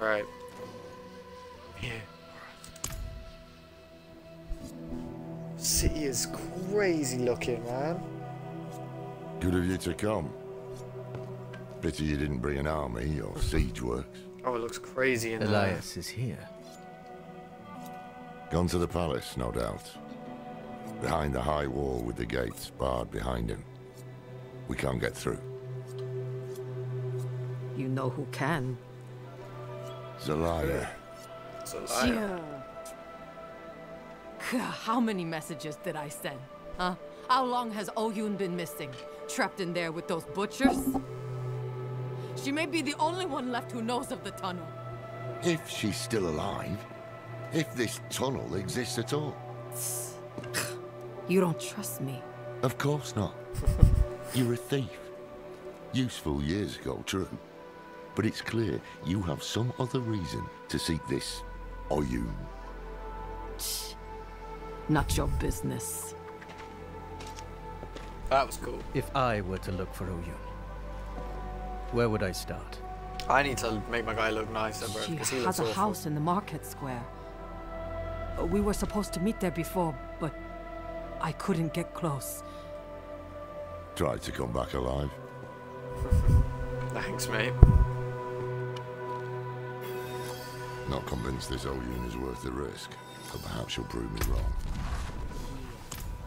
Alright. Yeah. City is crazy looking, man. Good of you to come. Pity you didn't bring an army or siege works. Oh, it looks crazy in Elias is here. Gone to the palace, no doubt. Behind the high wall with the gates barred behind him. We can't get through. You know who can. Zelaya. there. It's a liar. How many messages did I send? Huh? How long has oh Oyun been missing? Trapped in there with those butchers? She may be the only one left who knows of the tunnel. If she's still alive. If this tunnel exists at all. You don't trust me. Of course not. You're a thief. Useful years ago, true. But it's clear you have some other reason to seek this Oyun. Not your business. That was cool. If I were to look for Oyun, where would I start? I need to make my guy look nicer, bro. She Because he has looks a awful. house in the market square. Uh, We were supposed to meet there before, but I couldn't get close. Tried to come back alive. Thanks, mate. Not convinced this Oyun is worth the risk. But perhaps you'll prove me wrong.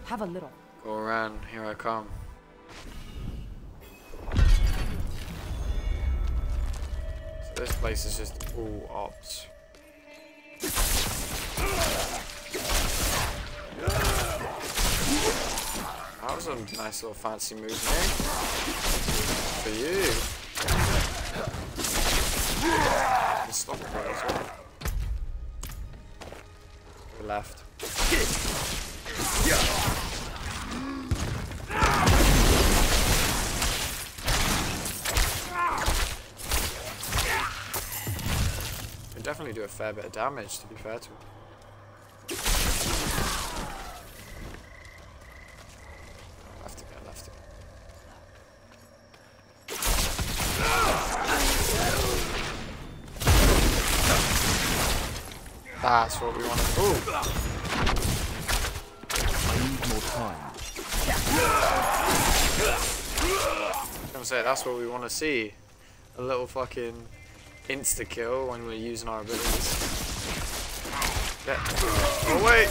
Have a little. Go around. Here I come. So this place is just all ops. That was a nice little fancy move, mate. For you. Stop it as well. We left. Can definitely do a fair bit of damage, to be fair to him. Left again, left again. That's what we want to. Ooh, I need more time. I am gonna say that's what we want to see. A little fucking insta kill when we're using our abilities. Yeah. Oh wait!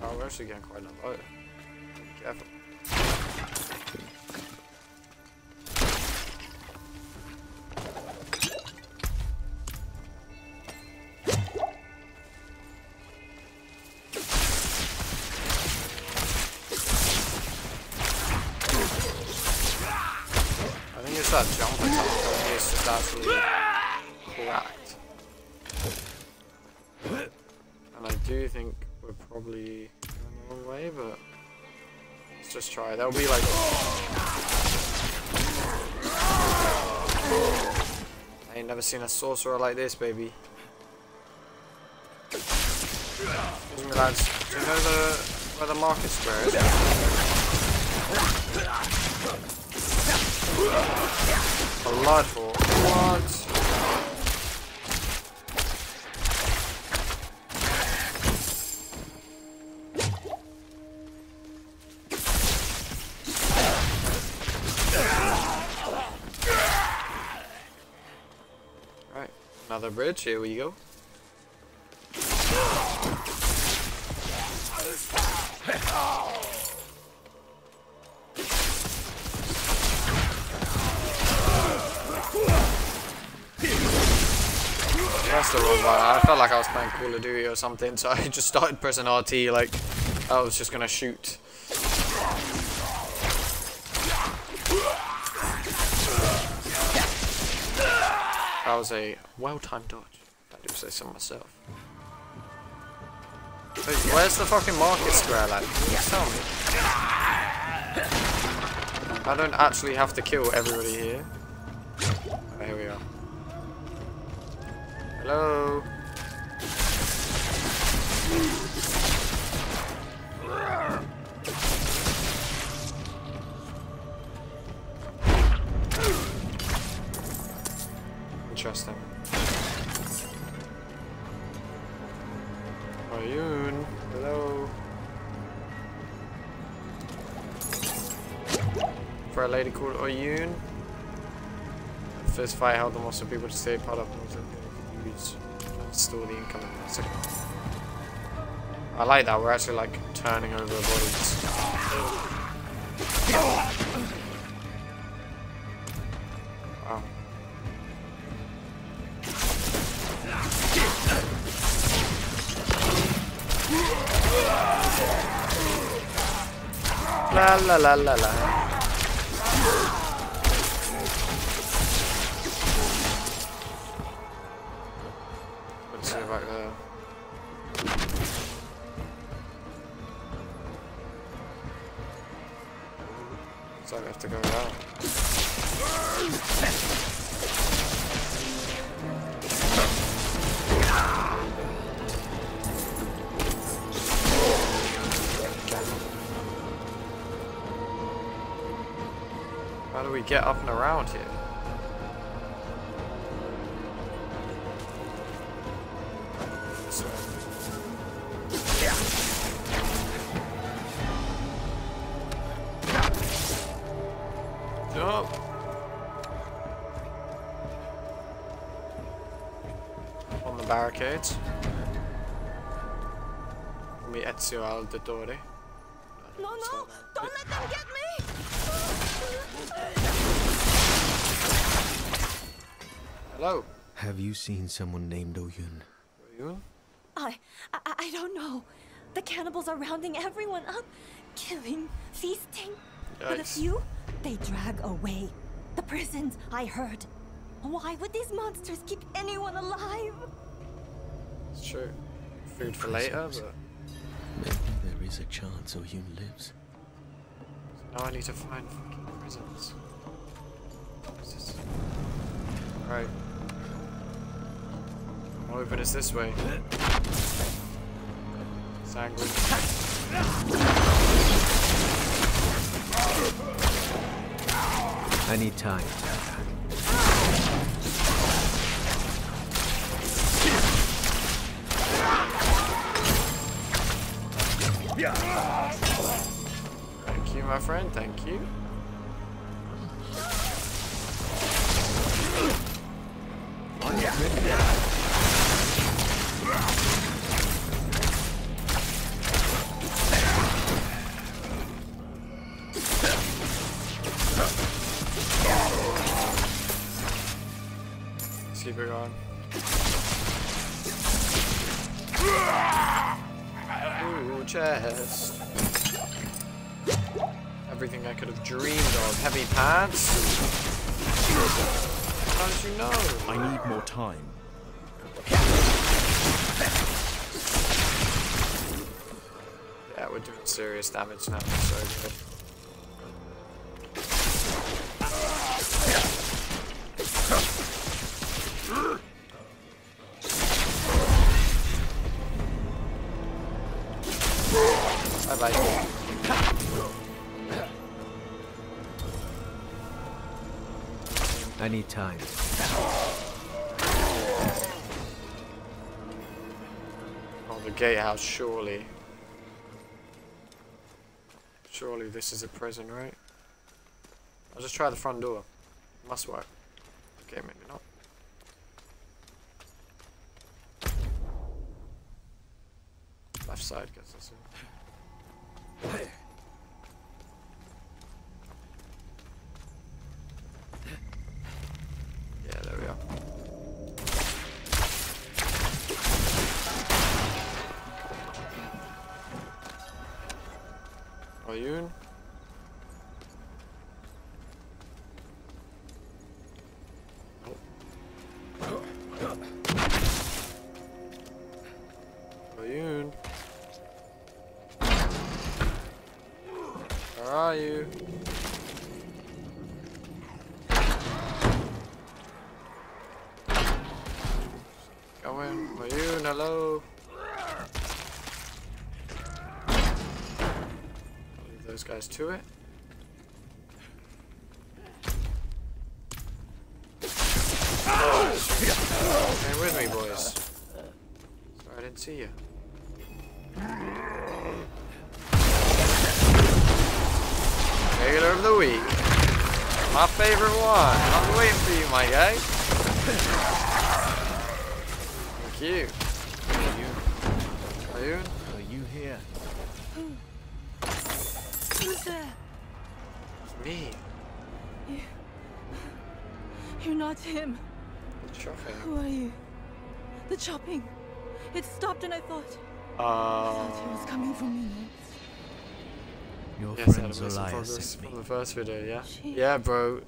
Oh, we're actually getting quite a lot. Careful. That jump it's just actually cracked. And I do think we're probably going the wrong way, but let's just try. That'll be like. I ain't never seen a sorcerer like this, baby. Excuse me, lads. Do you know the where the market square is? Bloodful. What? Right, another bridge. Here we go. The wrong one. I felt like I was playing Call of Duty or something, so I just started pressing RT like I was just gonna shoot. That was a well-timed dodge. I do say so myself. Wait, where's the fucking market square, lad? Tell me. I don't actually have to kill everybody here. Here we are. Hello. interesting. Oyun, hello. For a lady called Oyun. First fight held the most people to stay part of and store the incoming massacre. I like that, we're actually like turning over bodies. Wow. La la la la la. Barricades. Mi Ezio Auditore. No, no! Don't let them get me! Hello. Have you seen someone named Oyun? Oyun? I, I, I don't know. The cannibals are rounding everyone up, killing, feasting. But a Yikes. few, they drag away. The prisons, I heard. Why would these monsters keep anyone alive? It's true. Food for later, but Maybe there is a chance Oyun lives. now I need to find fucking prisons. What's this? Right. I'll open this this way. Sanguine. I need time. My friend. Thank you. Doing serious damage now. So good. Bye bye. I need time. Oh, the gatehouse, surely. Surely this is a prison, right? I'll just try the front door. Must work. Okay, maybe not. Left side gets us in. Are you? Go in. Oyun, hello. Leave those guys to it. Favorite one. I'm waiting for you, my guy. Thank you. Oyun? Are you here? Who's there? It's me. You're not him. Shopping. Who are you? The chopping. It stopped and I thought, I Uh, thought it was coming from me. Your yes, friend Adam, some Zelaya sent me. from the first video, yeah? She- Yeah, bro.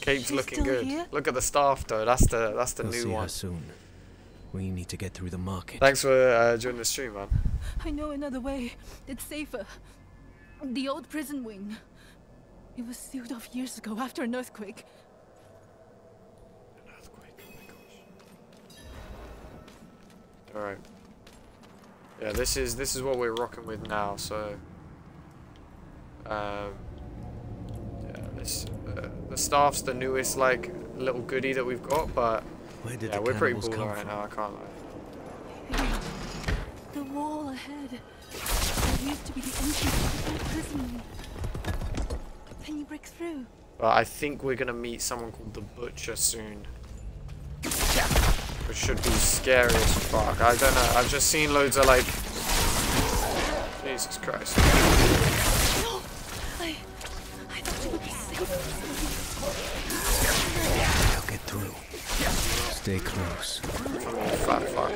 Cape's She's looking good. here? Look at the staff, though. That's the that's the We'll new see one. her soon. We need to get through the market. Thanks for uh, joining the stream, man. I know another way. It's safer. The old prison wing. It was sealed off years ago after an earthquake. An earthquake! My gosh. All right. Yeah, this is this is what we're rocking with now. So, um, yeah, this uh, the staff's the newest like little goodie that we've got, but Where did yeah, the we're pretty cannibals baller come right from? now. I can't lie. The wall ahead. That used to be the entrance to the prison. Can you break through? But I think we're gonna meet someone called the Butcher soon. Which should be scary as fuck. I don't know. I've just seen loads of like. Jesus Christ. I'll get through. Stay close. Fat fuck.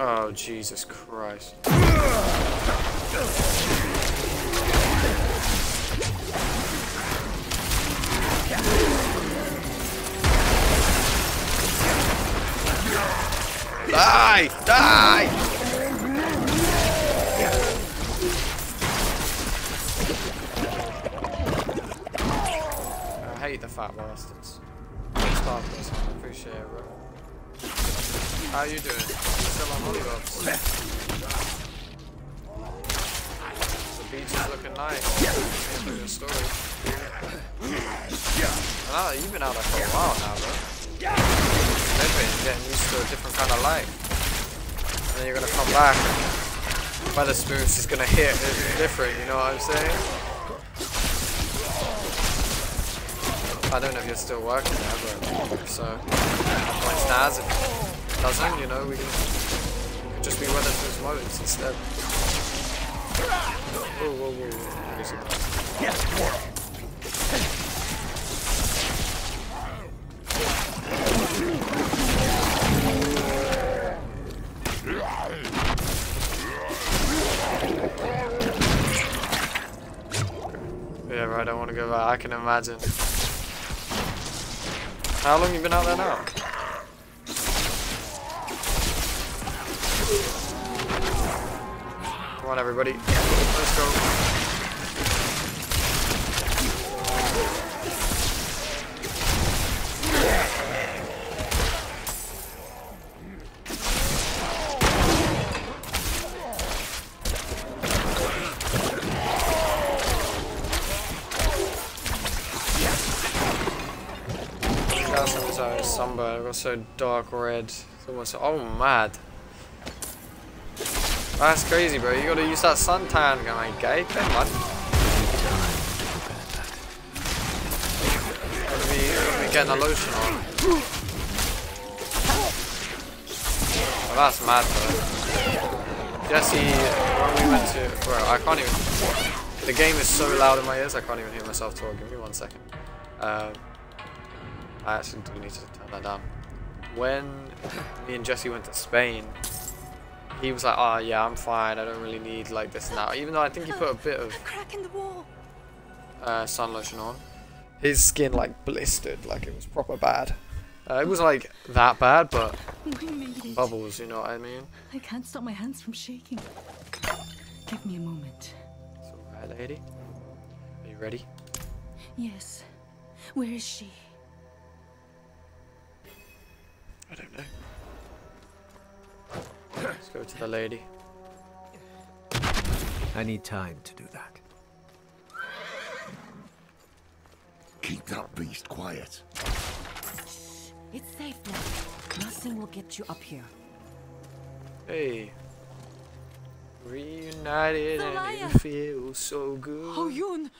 Oh, Jesus Christ. Die! Die! Fat bastards. Stop this, I appreciate it, bro. How you doing? Still on? The beach is looking nice. Here's your story. You've been out there for a while now, bro. Maybe getting used to a different kind of life. And then you're gonna come back Wetherspoons is gonna hit it's different, you know what I'm saying? I don't know if you're still working there, but so, points Naz. If it doesn't, you know, we can, just be Wetherspoons moments instead. Whoa, whoa, whoa, whoa. Guys. Yeah, right, I don't want to go back. I can imagine. How long you been out there now? Come on, everybody. Let's go. So dark red. It's almost oh mad. That's crazy bro, you gotta use that suntan guy, gay. Come on. Gotta be, gotta be getting a lotion on. That's mad though. Jesse, when we went to bro, I can't even the game is so loud in my ears I can't even hear myself talk. Give me one second. Um I actually do need to turn that down. When me and Jesse went to Spain, he was like, "Oh yeah, I'm fine. I don't really need like this now." Even though I think he put a bit of crack in the wall. uh, sun lotion on, his skin like blistered, like it was proper bad. Uh, it wasn't like that bad, but We made it. bubbles, you know what I mean? I can't stop my hands from shaking. Give me a moment. It's alright, lady. Are you ready? Yes. Where is she? I don't know. Let's go to the lady. I need time to do that. Keep that beast quiet. It's safe now. Nothing will get you up here. Hey. Reunited and Zelaya. it feels so good. Oh Yun!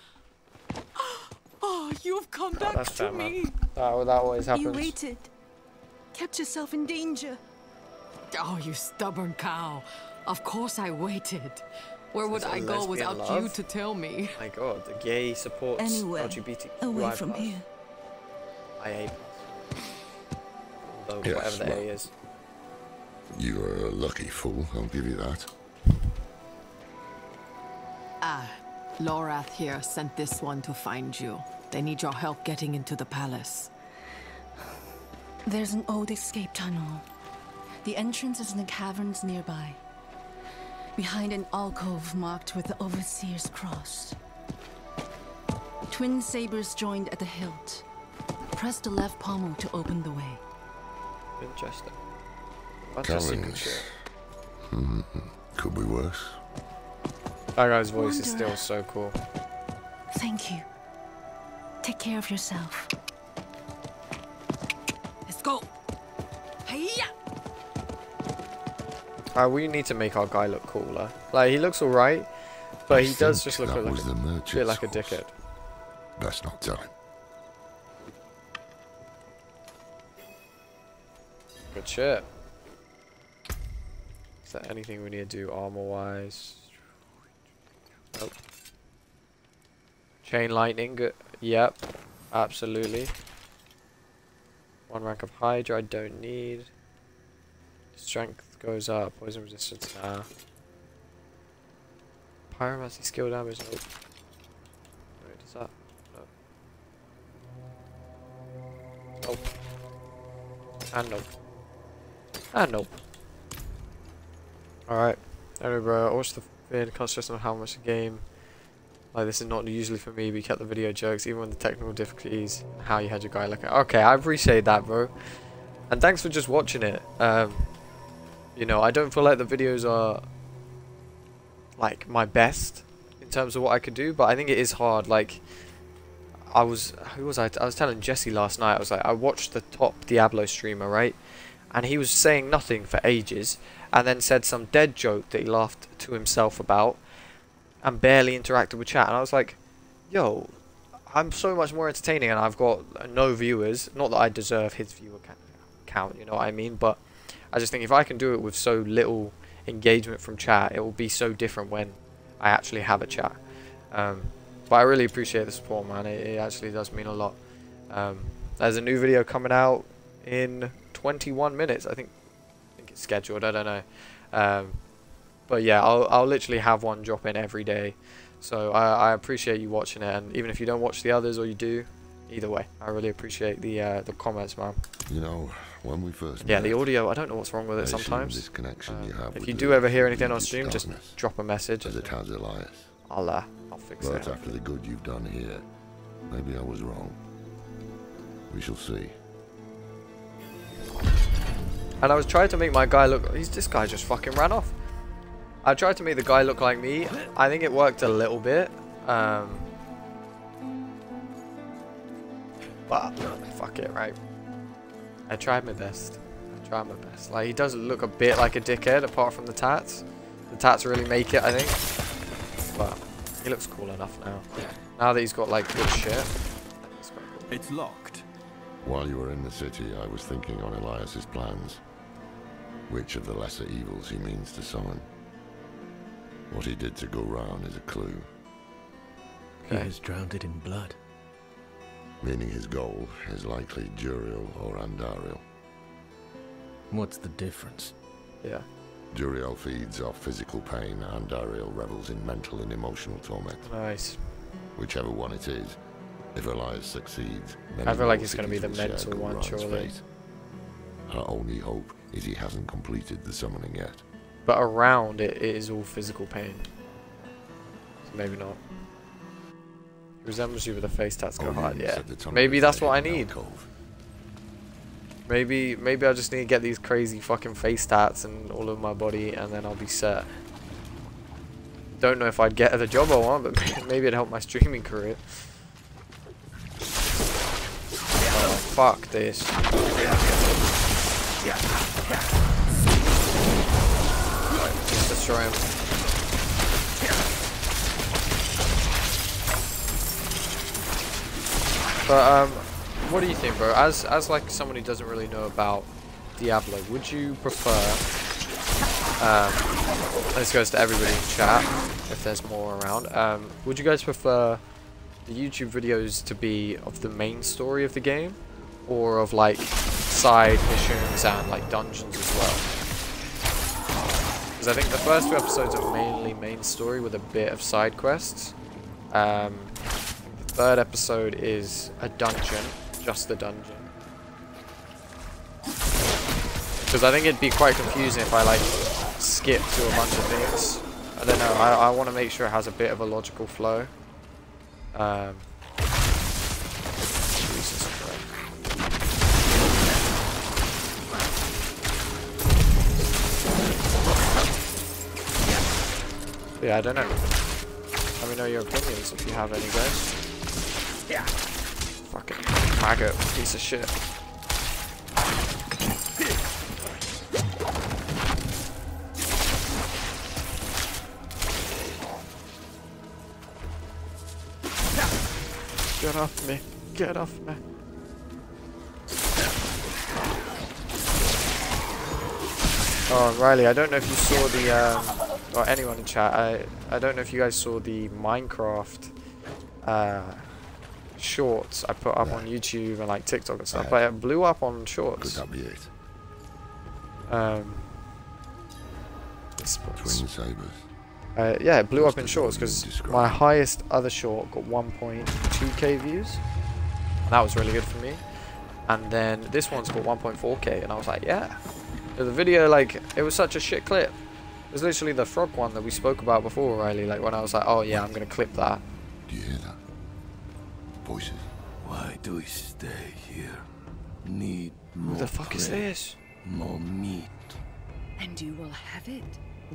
Oh, you've come back to me. Uh, that, that always happens. You waited. Kept yourself in danger. Oh, you stubborn cow. Of course I waited. Where would I go lesbian without you to tell me? My god, the gay supports Anywhere LGBT. away from here. IA. Although, Yes, whatever the well. A is. You're a lucky fool, I'll give you that. Ah, Lorath here sent this one to find you. They need your help getting into the palace. There's an old escape tunnel. The entrance is in the caverns nearby. Behind an alcove marked with the Overseer's cross. Twin sabers joined at the hilt. Press the left pommel to open the way. Interesting. Bunch of secret Talons. shit. Could be worse. That guy's voice is still so cool. Thank you. Take care of yourself. Uh, we need to make our guy look cooler. Like, he looks alright, but I he does just look like, a bit like a dickhead. Best not tell him. Good shit. Is there anything we need to do armor-wise? Nope. Chain lightning, good. Yep, absolutely. One rank of Hydra, I don't need. Strength goes up, poison resistance, nah. Pyromancy skill damage, nope. Wait, does that? No. Nope. And nope. And nope. Alright. Anyway, bro, I watched can't stress on how much the game. Like, this is not usually for me, but you kept the video jokes, even with the technical difficulties, how you had your guy looking. Okay, I appreciate that, bro. And thanks for just watching it. Um, you know, I don't feel like the videos are, like, my best in terms of what I could do, but I think it is hard. Like, I was, who was I? I was telling Jesse last night, I was like, I watched the top Diablo streamer, right? And he was saying nothing for ages, and then said some dead joke that he laughed to himself about, and barely interacted with chat. And I was like, yo, I'm so much more entertaining, and I've got no viewers. Not that I deserve his viewer count, you know what I mean? But I just think if I can do it with so little engagement from chat, it will be so different when I actually have a chat. Um, but I really appreciate the support, man. It, it actually does mean a lot. Um, there's a new video coming out in 21 minutes. I think, I think it's scheduled. I don't know. Um, but yeah, I'll I'll literally have one drop in every day. So I, I appreciate you watching it, and even if you don't watch the others or you do, either way, I really appreciate the uh, the comments, man. You know, when we first Yeah, met, the audio. I don't know what's wrong with it sometimes. This connection Um, you have if you do ever hear anything on stream, just drop a message. as it has Elias. I'll uh, I'll fix But it. after the good you've done here, maybe I was wrong. We shall see. And I was trying to make my guy look. He's this guy just fucking ran off. I tried to make the guy look like me. I think it worked a little bit. Um, but fuck it, right? I tried my best. I tried my best. Like he does look a bit like a dickhead, apart from the tats. The tats really make it, I think. But he looks cool enough now. Now that he's got like good shit. It's cool. It's locked. While you were in the city, I was thinking on Elias's plans. Which of the lesser evils he means to summon. What he did to Guulrahn is a clue, He Okay. has drowned it in blood. Meaning his goal is likely Juriel or Andariel. What's the difference? Yeah. Juriel feeds off physical pain, Andariel revels in mental and emotional torment. Nice. Whichever one it is, if Elias succeeds, many I feel like more it's gonna be the mental one, Guulrahn's surely. fate. Our only hope is he hasn't completed the summoning yet. But around it, it is all physical pain. So maybe not. Resembles you with a face tats go hard. Yeah. at the top of Maybe that's what I need. Maybe maybe I just need to get these crazy fucking face tats and all of my body, and then I'll be set. Don't know if I'd get the job I want, but maybe it'd help my streaming career. Oh, fuck this. Destroy him. But um, what do you think, bro? As as like someone who doesn't really know about Diablo, would you prefer? Um, this goes to everybody in chat, if there's more around. Um, would you guys prefer the YouTube videos to be of the main story of the game, or of like side missions and like dungeons as well? Because I think the first two episodes are mainly main story with a bit of side quests. Um, third episode is a dungeon, just the dungeon. Because I think it'd be quite confusing if I like skip to a bunch of things. I don't know, I, I want to make sure it has a bit of a logical flow. Um, Jesus Christ. Yeah, I don't know. Let me know your opinions if you have any, guys. Yeah. Fucking maggot, piece of shit. Get off me. Get off me. Oh, Riley, I don't know if you saw the, um, or anyone in chat, I, I don't know if you guys saw the Minecraft, uh, shorts I put up on YouTube and like TikTok and stuff, but it blew up on shorts. Could that be it? Um, this Twin sabers. uh, yeah, it blew up in shorts because my highest other short got 1.2k views. And that was really good for me. And then this one's got 1.4k, and I was like, yeah. The video, like, it was such a shit clip. It was literally the frog one that we spoke about before, Riley. Like, when I was like, oh yeah, I'm gonna clip that. Do you hear that? Voices. Why do we stay here? Need Who more the fuck is this? More meat. And you will have it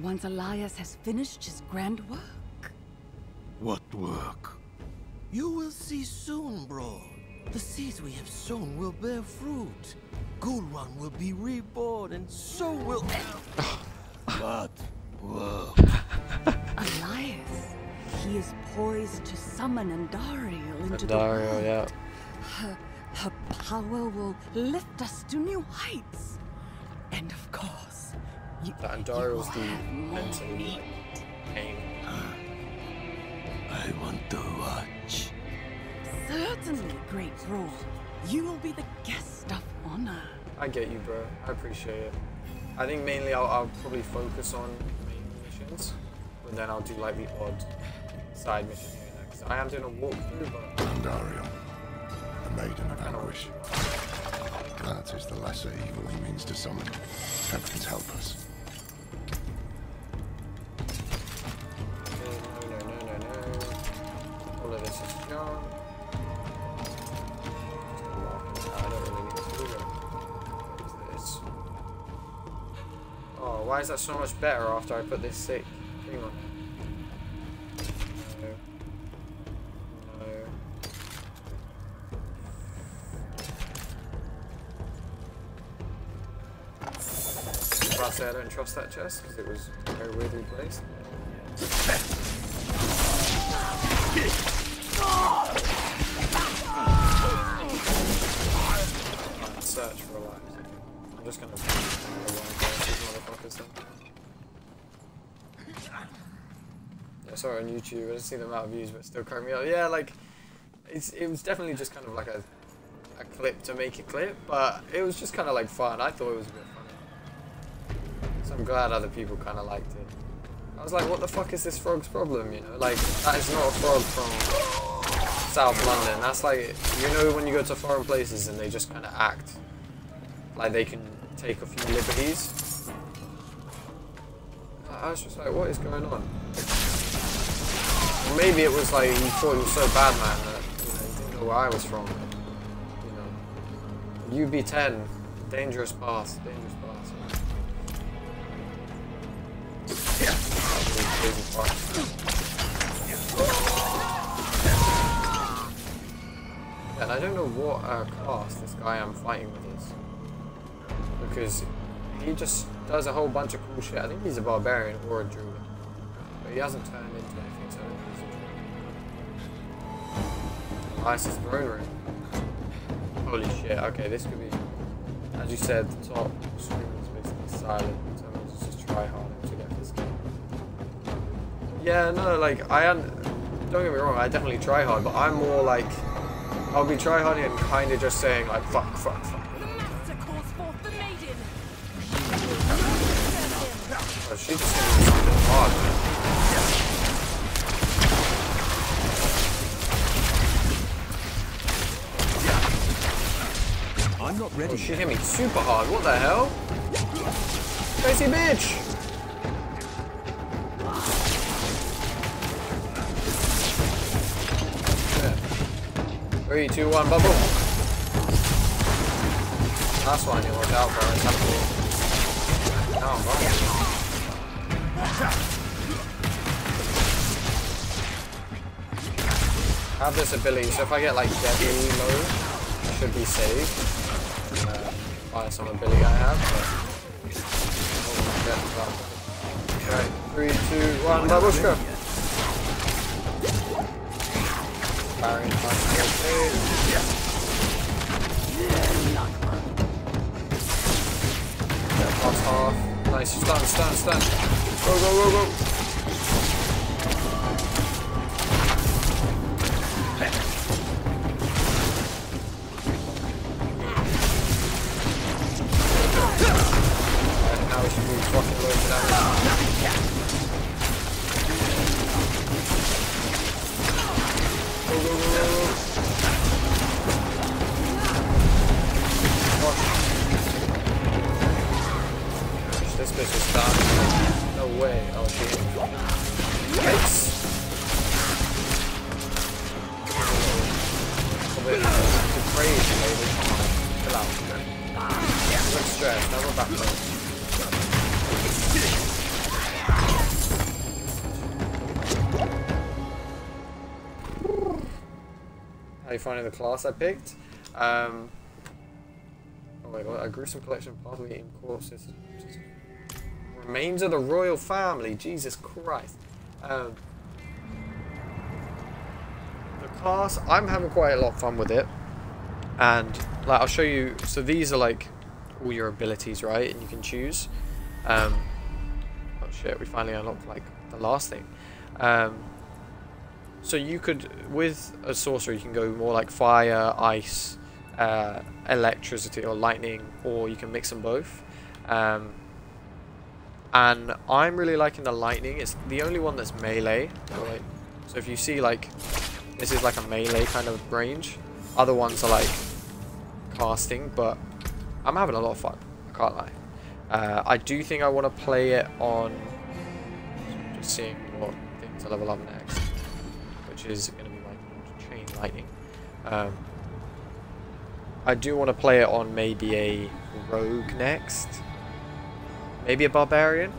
once Elias has finished his grand work. What work? You will see soon, bro. The seeds we have sown will bear fruit. Guulrahn will be reborn, and so will. but, whoa. Elias, he is poised to summon Andariel into the Dario, world. yeah. Her, her power will lift us to new heights. And of course, you, That you Andariel's will the have more mentally meat. like, pain. I want to watch. Certainly, great bro. You will be the guest of honor. I get you, bro. I appreciate it. I think mainly I'll, I'll probably focus on main missions, but then I'll do like the odd side mission here. 'cause I am doing a walkthrough, but Andariel, a maiden of anguish. That is the lesser evil he means to summon. Heavens help us. no, no, no, no, no. All of this is? Oh, why is that so much better after I put this sick thing on? Say I don't trust that chest because it was very weirdly placed. Search for a light. I'm just gonna go these motherfuckers. Yeah, sorry on YouTube, I didn't see the amount of views, but still cracked me up. Yeah, like, it's, it was definitely just kind of like a, a clip to make a clip, but it was just kind of like fun. I thought it was a bit funny. Glad other people kind of liked it. I was like, what the fuck is this frog's problem, you know? Like, that is not a frog from South London. That's like, you know when you go to foreign places and they just kind of act like they can take a few liberties? I was just like, what is going on? Or maybe it was like, he thought he was so bad, man, that, you know, didn't know where I was from. You know, UB10, dangerous path, dangerous path. And I don't know what uh, class this guy I'm fighting with is. Because he just does a whole bunch of cool shit. I think he's a barbarian or a druid. But he hasn't turned into anything, so I think he's a druid. Isis throne room. Holy shit, okay, this could be... As you said, the top screen is basically silent, Yeah, no, like, I un don't get me wrong, I definitely try hard, but I'm more like... I'll be try harding and kind of just saying, like, fuck, fuck, fuck. Oh, she just something hard. I'm not ready. Oh, she hit me super hard. What the hell? Crazy bitch! Three, two, one, bubble. Last one, you watch out for it. Temple. No, I'm wrong. I have this ability, so if I get like deadly low, I should be saved uh, by some ability I have. But oh, get that. Right, three, two, one, babushka. Barry, Yeah, half. Nice, stun, stun, stun. Go, go, go, go. Finding the class I picked? Um, oh my god, a gruesome collection of possibly eaten. Remains of the royal family. Jesus Christ. Um, the class, I'm having quite a lot of fun with it. And like I'll show you. So these are like all your abilities, right? And you can choose. Um, oh shit, we finally unlocked like the last thing. Um, so you could, with a sorcerer, you can go more like fire, ice, uh, electricity, or lightning, or you can mix them both. Um, and I'm really liking the lightning. It's the only one that's melee. So, so if you see like, this is like a melee kind of range. Other ones are like casting, but I'm having a lot of fun. I can't lie. Uh, I do think I want to play it on. Just seeing what thing to level up next, is going to be my chain lightning. Um, I do want to play it on maybe a rogue next, maybe a barbarian,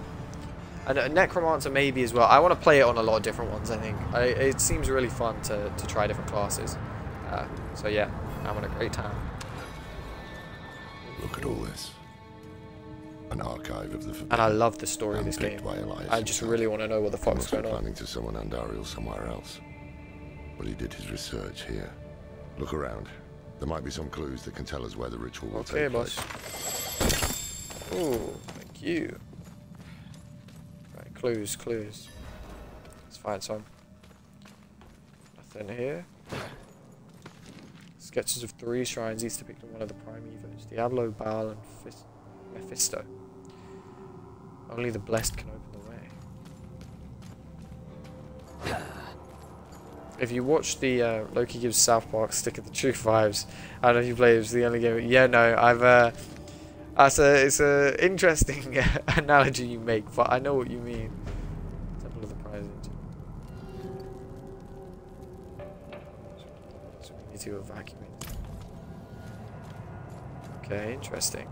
and a necromancer maybe as well. I want to play it on a lot of different ones. I think I, it seems really fun to to try different classes. Uh, so yeah, I'm having a great time. Look at all this. An archive of the forbidden. And I love the story of this handpicked game. by Elias I just himself. really want to know what the He fuck's must be going on. planning to summon Andariel somewhere else. He did his research here. Look around. There might be some clues that can tell us where the ritual will Okay, take boss. place. Ooh, thank you. Right, clues, clues. Let's find some. Nothing here. Sketches of three shrines, each depicting one of the prime evils. Diablo, Baal, and Fis- Mephisto. Only the blessed can open If you watch the uh, Loki gives South Park Stick of the Truth vibes, I don't know if you played it, it's the only game. Yeah, no, I've uh, that's a it's a interesting analogy you make, but I know what you mean. Temple of the Prize So we need to evacuate. Okay, interesting.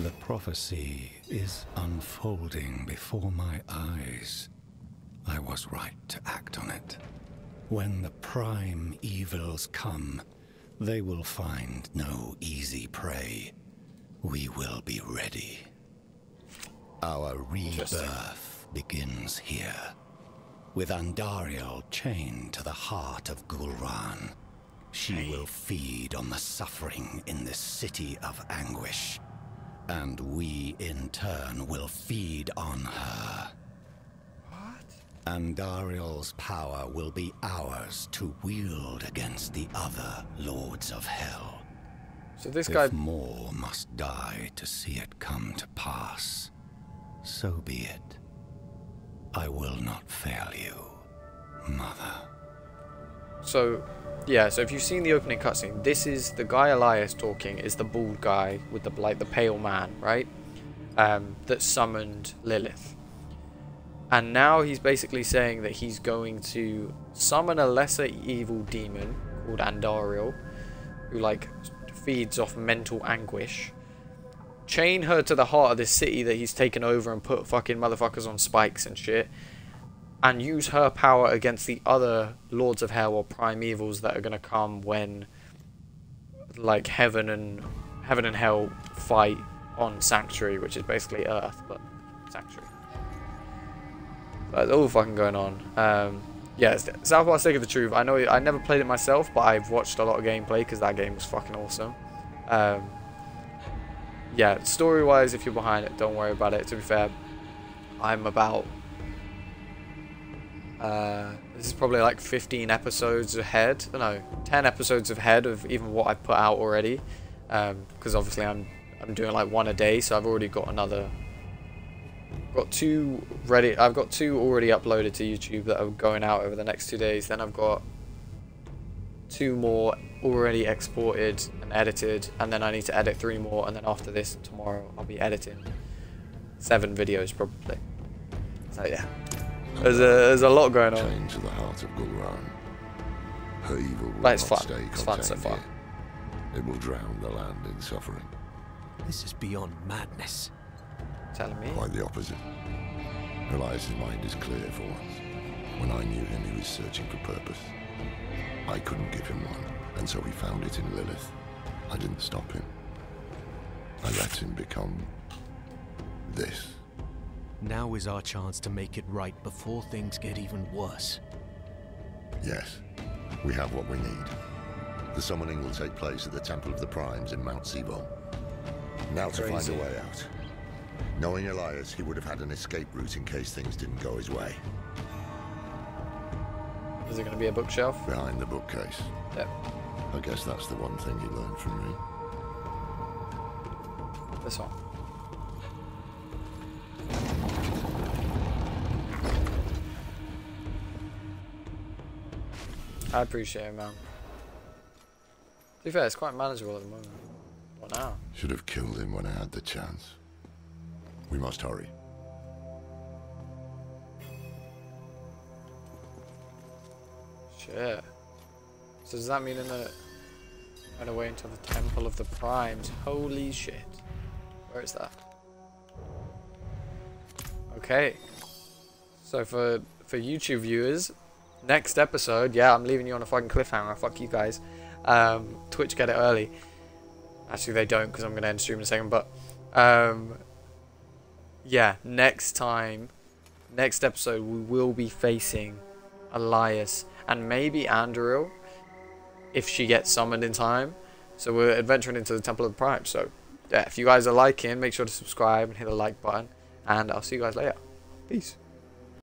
The prophecy is unfolding before my eyes. I was right to act on it. When the prime evils come, They will find no easy prey. We will be ready. Our rebirth begins here. With Andariel chained to the heart of Guulrahn, she will feed on the suffering in this city of anguish. And we, in turn, will feed on her. What? Andariel's power will be ours to wield against the other Lords of Hell. So this if guy... more must die to see it come to pass, so be it. I will not fail you, Mother. So, yeah, so if you've seen the opening cutscene, this is the guy Elias talking is the bald guy with the like the pale man, right? Um, that summoned Lilith. And now he's basically saying that he's going to summon a lesser evil demon called Andariel, who like feeds off mental anguish. Chain her to the heart of this city that he's taken over and put fucking motherfuckers on spikes and shit and use her power against the other lords of hell or prime evils that are to come when like heaven and heaven and hell fight on sanctuary which is basically earth but sanctuary that's all fucking going on um yeah South Park stick of the truth i know i never played it myself but i've watched a lot of gameplay because that game was fucking awesome um yeah story wise if you're behind it don't worry about it to be fair i'm about uh, this is probably like 15 episodes ahead. No, 10 episodes ahead of even what I've put out already. Because um, obviously I'm I'm doing like one a day, so I've already got another. Got two ready. I've got two already uploaded to YouTube that are going out over the next two days. Then I've got two more already exported and edited, and then I need to edit three more. And then after this, tomorrow I'll be editing seven videos probably. So yeah. There's a there's a lot going on. Chained to the heart of Guulrahn. Her evil will But it's fun. stay It's fun so far. here. It will drown the land in suffering. This is beyond madness. Telling me. Quite the opposite. Elias's mind is clear for once. When I knew him, he was searching for purpose. I couldn't give him one, and so he found it in Lilith. I didn't stop him. I let him become this. Now is our chance to make it right before things get even worse. Yes, we have what we need. The summoning will take place at the Temple of the Primes in Mount Sibon. Now to find a way out. Knowing Elias, he would have had an escape route in case things didn't go his way. Is it going to be a bookshelf? Behind the bookcase. Yep. I guess that's the one thing he learned from me. This one. I appreciate it, man. To be fair, it's quite manageable at the moment. What now? Should have killed him when I had the chance. We must hurry. Shit. So does that mean in the right away into the Temple of the Primes? Holy shit. Where is that? Okay. So for for YouTube viewers, next episode, yeah, I'm leaving you on a fucking cliffhanger. Fuck you guys. Um, Twitch get it early. Actually, they don't because I'm gonna end stream in a second. But um, yeah, next time, next episode, we will be facing Elias and maybe Andariel if she gets summoned in time. So we're adventuring into the Temple of the Prime. So yeah, if you guys are liking, make sure to subscribe and hit the like button. And I'll see you guys later. Peace.